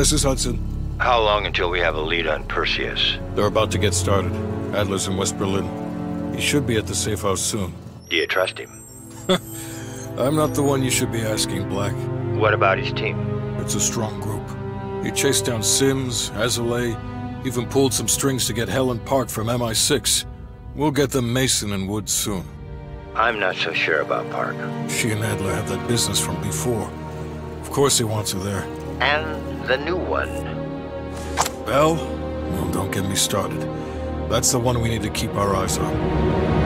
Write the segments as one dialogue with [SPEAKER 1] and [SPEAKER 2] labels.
[SPEAKER 1] This is Hudson.
[SPEAKER 2] How long until we have a lead on Perseus?
[SPEAKER 1] They're about to get started. Adler's in West Berlin. He should be at the safe house soon.
[SPEAKER 2] Do you trust him?
[SPEAKER 1] I'm not the one you should be asking, Black.
[SPEAKER 2] What about his team?
[SPEAKER 1] It's a strong group. He chased down Sims, Lazar, even pulled some strings to get Helen Park from MI6. We'll get them Mason and Woods soon.
[SPEAKER 2] I'm not so sure about Park.
[SPEAKER 1] She and Adler have that business from before. Of course he wants her there.
[SPEAKER 2] And the new one.
[SPEAKER 1] Bell? Well, don't get me started. That's the one we need to keep our eyes on.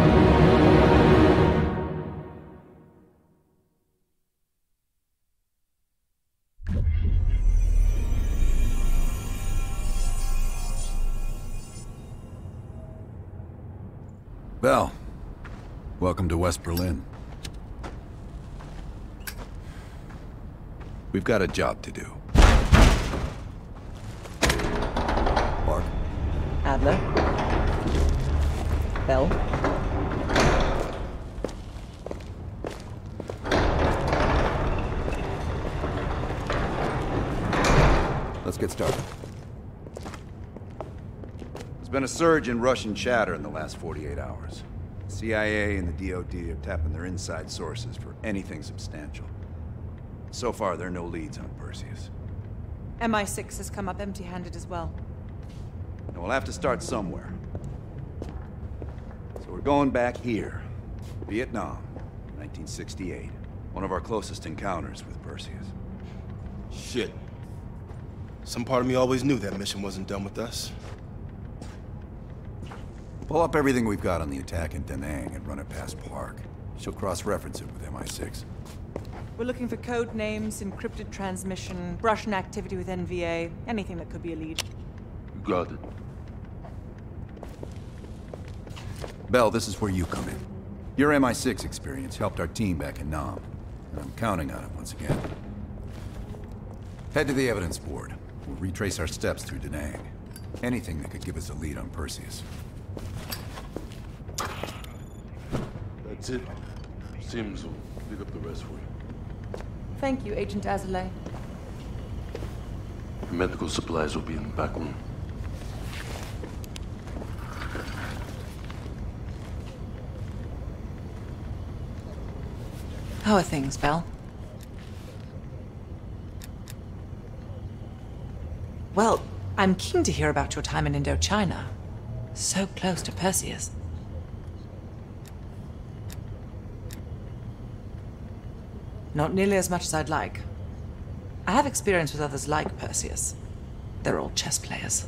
[SPEAKER 3] Bell, welcome to West Berlin. We've got a job to do.
[SPEAKER 4] Adler. Bell.
[SPEAKER 3] let's get started. There's been a surge in Russian chatter in the last 48 hours. CIA and the DoD are tapping their inside sources for anything substantial. So far, there are no leads on Perseus.
[SPEAKER 5] MI6 has come up empty-handed as well.
[SPEAKER 3] And we'll have to start somewhere. So we're going back here. Vietnam, 1968. One of our closest encounters with Perseus.
[SPEAKER 6] Shit. Some part of me always knew that mission wasn't done with us.
[SPEAKER 3] Pull up everything we've got on the attack in Da Nang and run it past Park. She'll cross-reference it with MI6.
[SPEAKER 5] We're looking for code names, encrypted transmission, Russian activity with NVA, anything that could be a lead.
[SPEAKER 6] Got it.
[SPEAKER 3] Bell, this is where you come in. Your MI6 experience helped our team back in Nam, and I'm counting on it once again. Head to the evidence board. We'll retrace our steps through Danang. Anything that could give us a lead on Perseus.
[SPEAKER 7] That's it. Sims will pick up the rest for you.
[SPEAKER 5] Thank you, Agent Lazar.
[SPEAKER 7] Medical supplies will be in the back room.
[SPEAKER 5] How are things, Bell? Well, I'm keen to hear about your time in Indochina. So close to Perseus. Not nearly as much as I'd like. I have experience with others like Perseus. They're all chess players.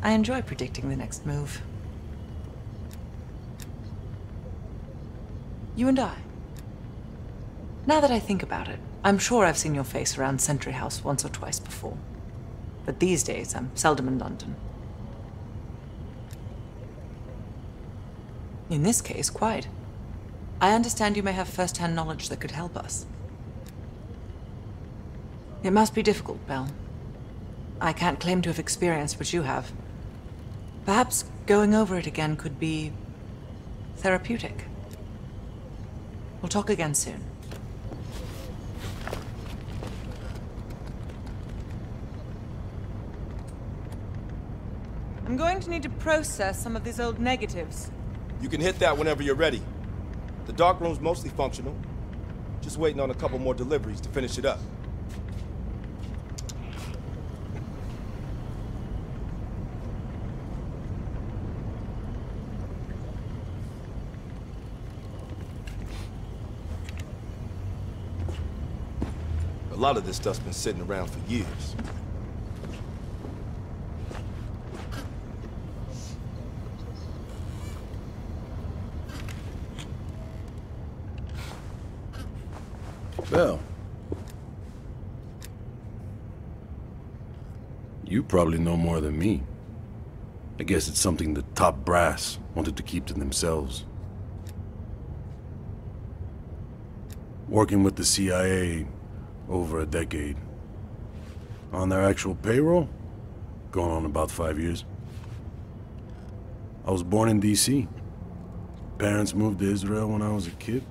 [SPEAKER 5] I enjoy predicting the next move. You and I. Now that I think about it, I'm sure I've seen your face around Century House once or twice before. But these days, I'm seldom in London. In this case, quite. I understand you may have first-hand knowledge that could help us. It must be difficult, Bell. I can't claim to have experienced what you have. Perhaps going over it again could be... therapeutic. We'll talk again soon. I'm going to need to process some of these old negatives.
[SPEAKER 6] You can hit that whenever you're ready. The dark room's mostly functional. Just waiting on a couple more deliveries to finish it up. A lot of this stuff's been sitting around for years.
[SPEAKER 7] Bell. You probably know more than me. I guess it's something the top brass wanted to keep to themselves. Working with the CIA over a decade. On their actual payroll? Going on about five years. I was born in D.C. Parents moved to Israel when I was a kid.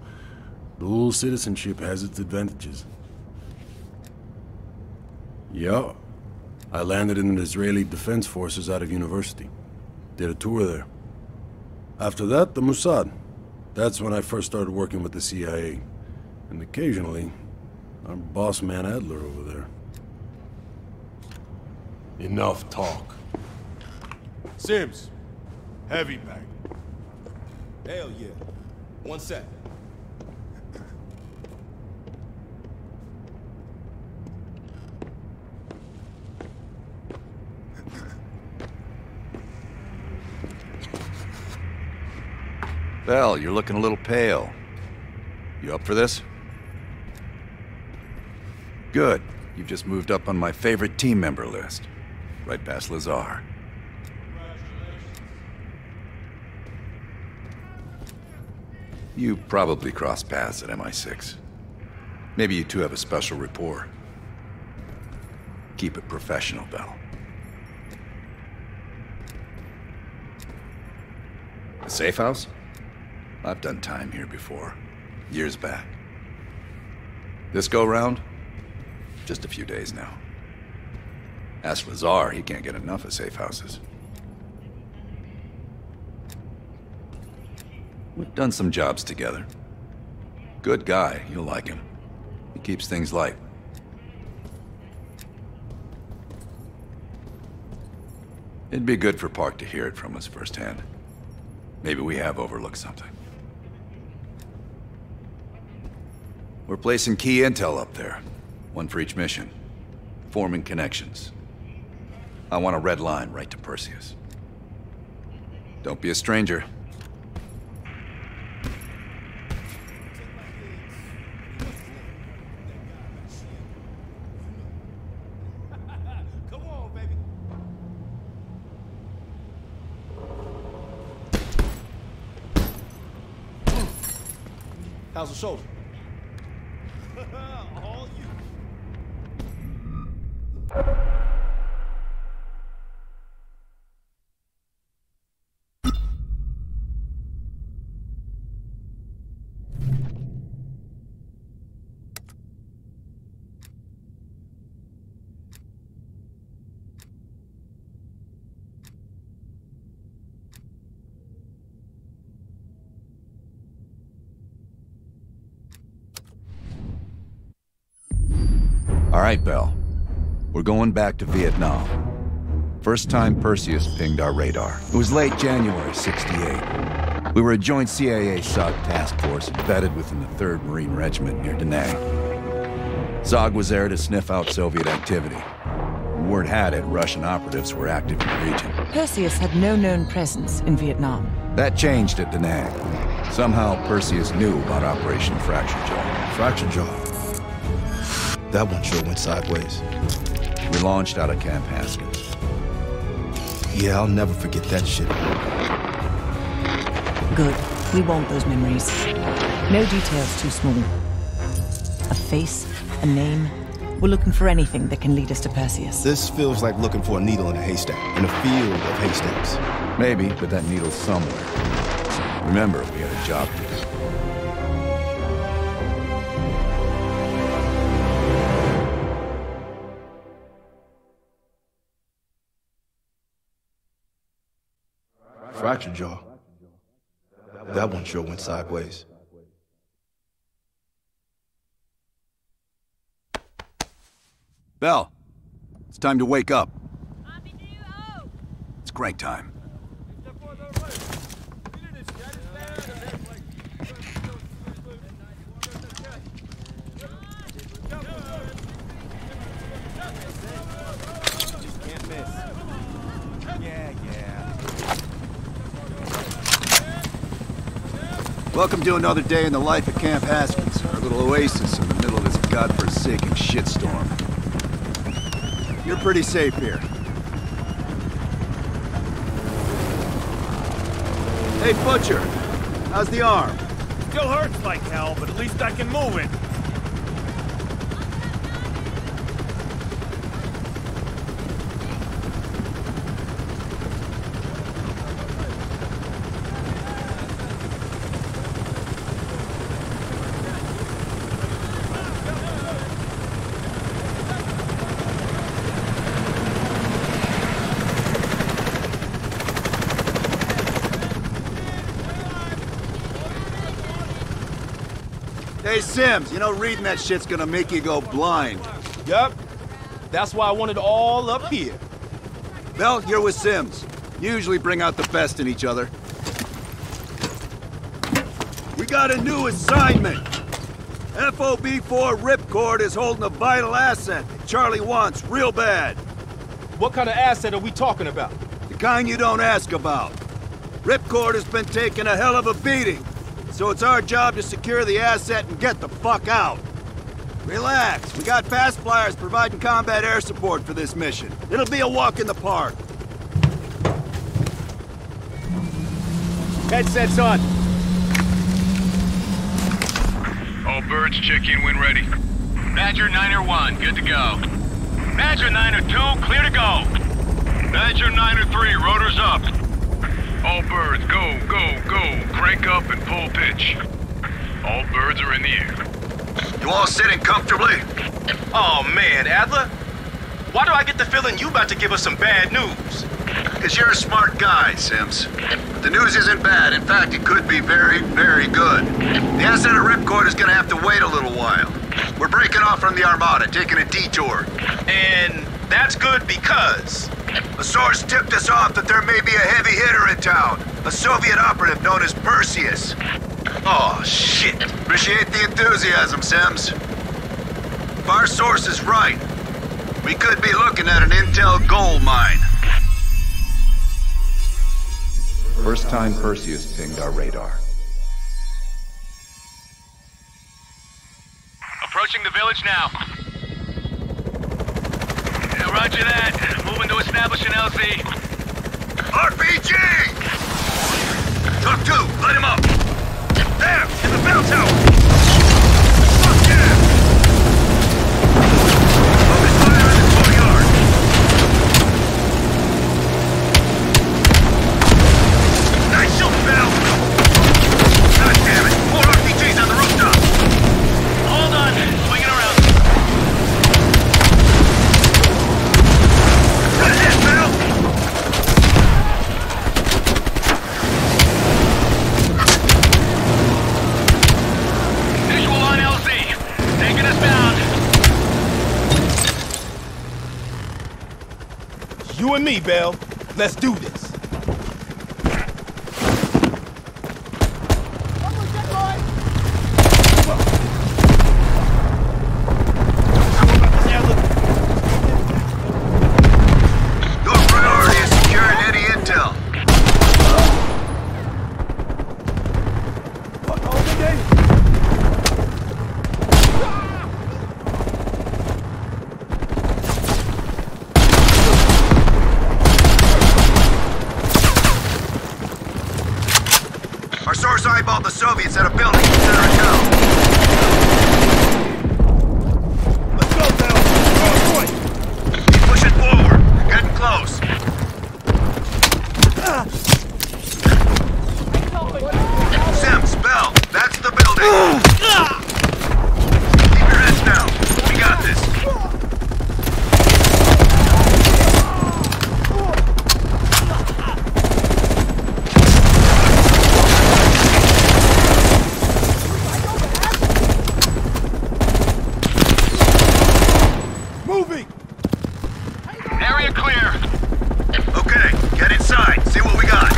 [SPEAKER 7] Dual citizenship has its advantages. Yeah, I landed in the Israeli Defense Forces out of university. Did a tour there. After that, the Mossad. That's when I first started working with the CIA. And occasionally, our boss man Adler over there.
[SPEAKER 4] Enough talk. Sims, heavy bag.
[SPEAKER 6] Hell yeah. One sec.
[SPEAKER 3] Bell, you're looking a little pale. You up for this? Good. You've just moved up on my favorite team member list. Right past Lazar. You probably crossed paths at MI6. Maybe you two have a special rapport. Keep it professional, Bell. The safe house? I've done time here before. Years back. This go round? Just a few days now. Ask Lazar, he can't get enough of safe houses. We've done some jobs together. Good guy, you'll like him. He keeps things light. It'd be good for Park to hear it from us firsthand. Maybe we have overlooked something. We're placing key intel up there. One for each mission. Forming connections. I want a red line right to Perseus. Don't be a stranger.
[SPEAKER 6] How's the shoulder? All you.
[SPEAKER 3] Right, Bell. We're going back to Vietnam. First time Perseus pinged our radar. It was late January 68. We were a joint CIA SOG task force embedded within the 3rd Marine Regiment near Da Nang. SOG was there to sniff out Soviet activity. Word had it Russian operatives were active in the region.
[SPEAKER 5] Perseus had no known presence in Vietnam.
[SPEAKER 3] That changed at Da Nang. Somehow Perseus knew about Operation Fracture Jaw.
[SPEAKER 8] Fracture jaw. That one sure went sideways.
[SPEAKER 3] We launched out of Camp Haskins.
[SPEAKER 8] Yeah, I'll never forget that shit.
[SPEAKER 5] Good. We want those memories. No details too small. A face, a name. We're looking for anything that can lead us to Perseus.
[SPEAKER 8] This feels like looking for a needle in a haystack, in a field of haystacks.
[SPEAKER 3] Maybe, but that needle's somewhere. Remember, we had a job to do.
[SPEAKER 8] Fracture jaw. That one sure went sideways.
[SPEAKER 3] Bell, it's time to wake up. It's crank time.
[SPEAKER 6] Can't miss. Yeah, yeah.
[SPEAKER 3] Welcome to another day in the life of Camp Haskins, our little oasis in the middle of this godforsaken shitstorm. You're pretty safe here. Hey, Butcher, how's the arm?
[SPEAKER 9] Still hurts like hell, but at least I can move it.
[SPEAKER 3] Hey, Sims, you know reading that shit's gonna make you go blind.
[SPEAKER 6] Yup. That's why I want it all up here.
[SPEAKER 3] Bell, you're with Sims. You usually bring out the best in each other. We got a new assignment. FOB-4 Ripcord is holding a vital asset Charlie wants real bad.
[SPEAKER 6] What kind of asset are we talking about?
[SPEAKER 3] The kind you don't ask about. Ripcord has been taking a hell of a beating, so it's our job to secure the asset and get the fuck out. Relax, we got fast flyers providing combat air support for this mission. It'll be a walk in the park.
[SPEAKER 6] Headsets on.
[SPEAKER 10] All birds check in when ready. Badger 9 1, good to go. Badger 9 2, clear to go. Badger 9 3, rotors up. All birds, go, go, go. Crank up and pull pitch. All birds are in the air.
[SPEAKER 3] You all sitting comfortably?
[SPEAKER 6] Oh man, Adler. Why do I get the feeling you about to give us some bad news?
[SPEAKER 3] Because you're a smart guy, Sims. The news isn't bad. In fact, it could be very, very good. The asset of Ripcord is gonna have to wait a little while. We're breaking off from the Armada, taking a detour.
[SPEAKER 6] And that's good because...
[SPEAKER 3] A source tipped us off that there may be a heavy hitter in town. A Soviet operative known as Perseus.
[SPEAKER 6] Oh, shit.
[SPEAKER 3] Appreciate the enthusiasm, Sims. If our source is right, we could be looking at an intel gold mine.
[SPEAKER 11] First time Perseus pinged our radar.
[SPEAKER 10] Approaching the village now. Roger that. Moving to establish an LZ.
[SPEAKER 3] RPG! Truck two, light him up! There, in the bell tower!
[SPEAKER 6] You me, Bell. Let's do this.
[SPEAKER 3] Your priority is securing any intel. Our source eyeballed the Soviets at a building in the center of town.
[SPEAKER 6] Let's go, Bell. On point.
[SPEAKER 3] Keep pushing forward. We're getting close. Sims, Bell, that's the building. Keep your heads down. We got this.
[SPEAKER 6] Moving.
[SPEAKER 10] Area clear.
[SPEAKER 3] Okay, get inside. See what we got.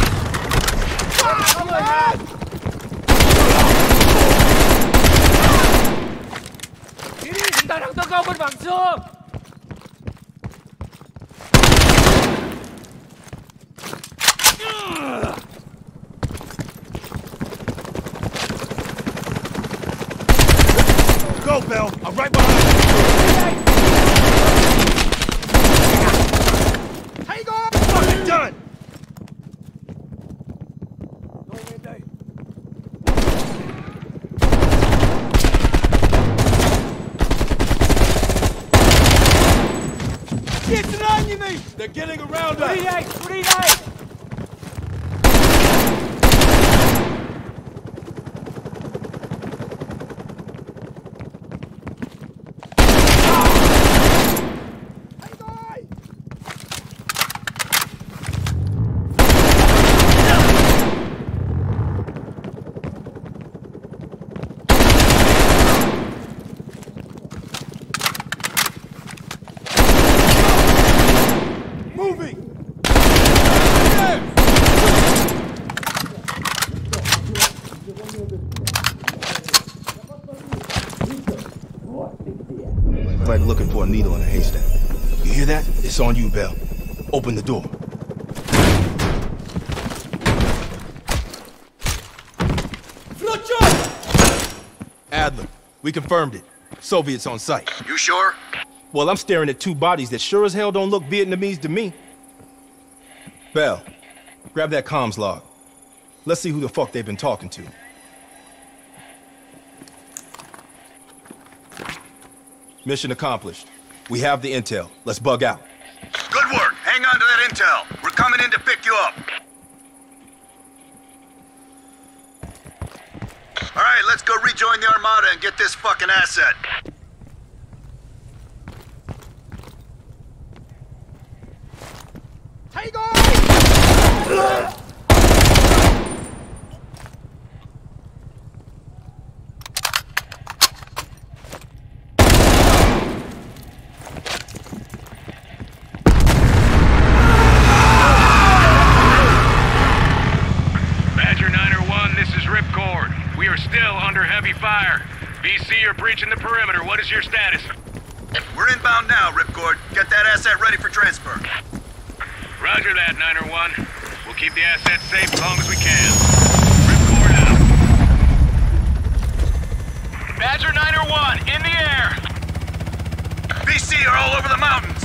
[SPEAKER 6] Go, Bell. I'm right behind you. They're getting looking for a needle in a haystack. You hear that? It's on you, Bell. Open the door. Adler, we confirmed it. Soviets on site.
[SPEAKER 10] You sure?
[SPEAKER 6] Well, I'm staring at two bodies that sure as hell don't look Vietnamese to me. Bell, grab that comms log. Let's see who the fuck they've been talking to. Mission accomplished. We have the intel. Let's bug out.
[SPEAKER 10] Good work. Hang on to that intel. We're coming in to pick you up. All right, let's go rejoin the Armada and get this fucking asset.
[SPEAKER 4] Hey, guys! still under heavy fire. VC, you're breaching the perimeter. What is your status?
[SPEAKER 10] We're inbound now, Ripcord. Get that asset ready for transfer.
[SPEAKER 4] Roger that, Niner oh One. We'll keep the asset safe as long as we can. Ripcord out. Badger
[SPEAKER 10] Niner oh One,
[SPEAKER 4] in the air!
[SPEAKER 10] VC are all over the
[SPEAKER 3] mountains.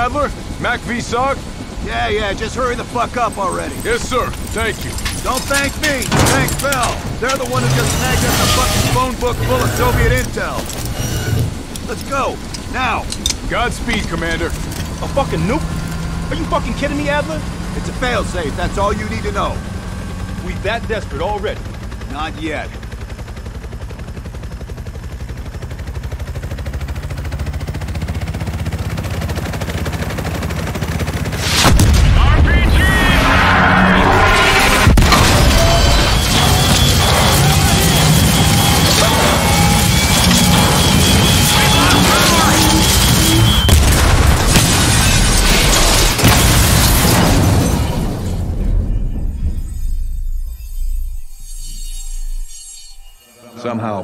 [SPEAKER 3] Adler, MACV-SOG?
[SPEAKER 10] Yeah, yeah, just hurry the fuck up already.
[SPEAKER 3] Yes, sir. Thank you. Don't thank me. Thank Bell. They're the one who just snagged us a fucking phone book full of Soviet intel. Let's go. Now.
[SPEAKER 4] Godspeed, Commander.
[SPEAKER 8] A fucking nuke? Are you fucking kidding me, Adler?
[SPEAKER 3] It's a failsafe. That's all you need to know.
[SPEAKER 8] We that desperate already?
[SPEAKER 3] Not yet.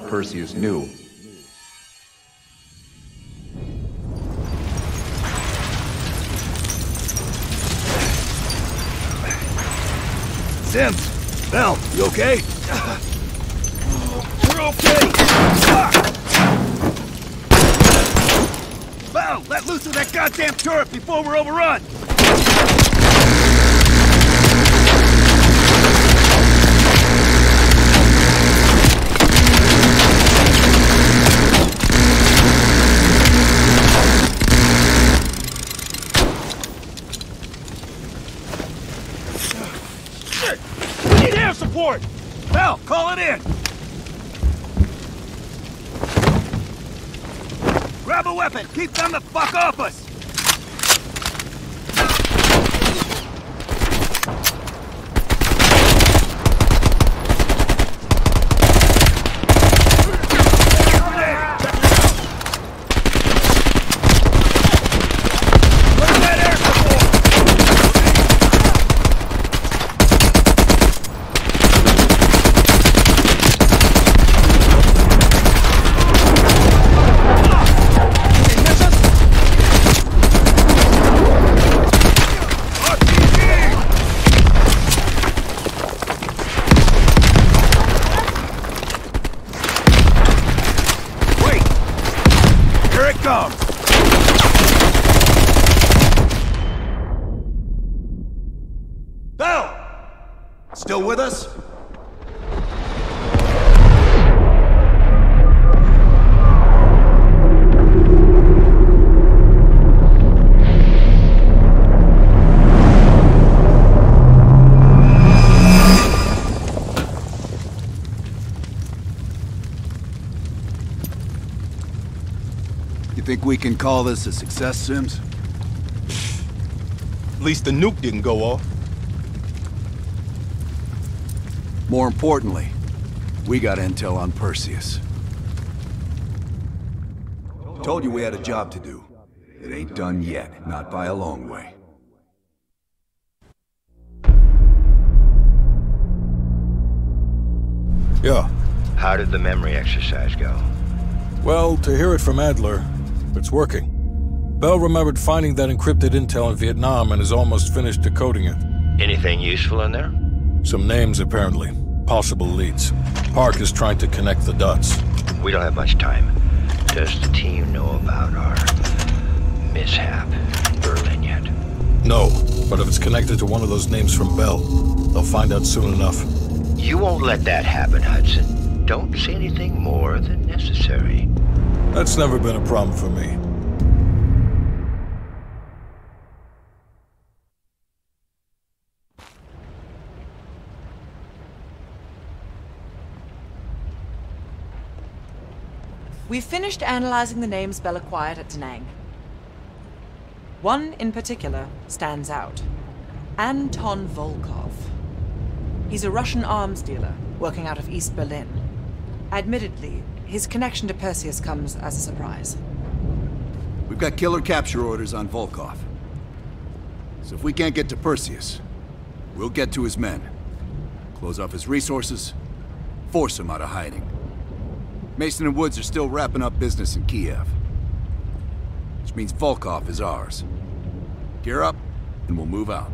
[SPEAKER 11] Somehow Perseus knew.
[SPEAKER 3] Sims! Bell, you okay? We're okay! Bell, let loose of that goddamn turret before we're overrun! Weapon! Keep them the fuck off us! Wait! Here it comes! Bell! Still with us? You think we can call this a success, Sims?
[SPEAKER 8] At least the nuke didn't go off.
[SPEAKER 3] More importantly, we got intel on Perseus. Told you we had a job to do. It ain't done yet, not by a long way.
[SPEAKER 1] Yeah.
[SPEAKER 2] How did the memory exercise go?
[SPEAKER 1] Well, to hear it from Adler, it's working. Bell remembered finding that encrypted intel in Vietnam and is almost finished decoding it.
[SPEAKER 2] Anything useful in there?
[SPEAKER 1] Some names, apparently. Possible leads. Park is trying to connect the dots.
[SPEAKER 2] We don't have much time. Does the team know about our mishap in Berlin yet?
[SPEAKER 1] No, but if it's connected to one of those names from Bell, they'll find out soon enough.
[SPEAKER 2] You won't let that happen, Hudson. Don't say anything more than necessary.
[SPEAKER 1] That's never been a problem for me.
[SPEAKER 5] We've finished analyzing the names Bell acquired at Da Nang. One in particular stands out. Anton Volkov. He's a Russian arms dealer working out of East Berlin. Admittedly, his connection to Perseus comes as a surprise.
[SPEAKER 3] We've got killer capture orders on Volkov. So if we can't get to Perseus, we'll get to his men. Close off his resources, force him out of hiding. Mason and Woods are still wrapping up business in Kiev. Which means Volkov is ours. Gear up, and we'll move out.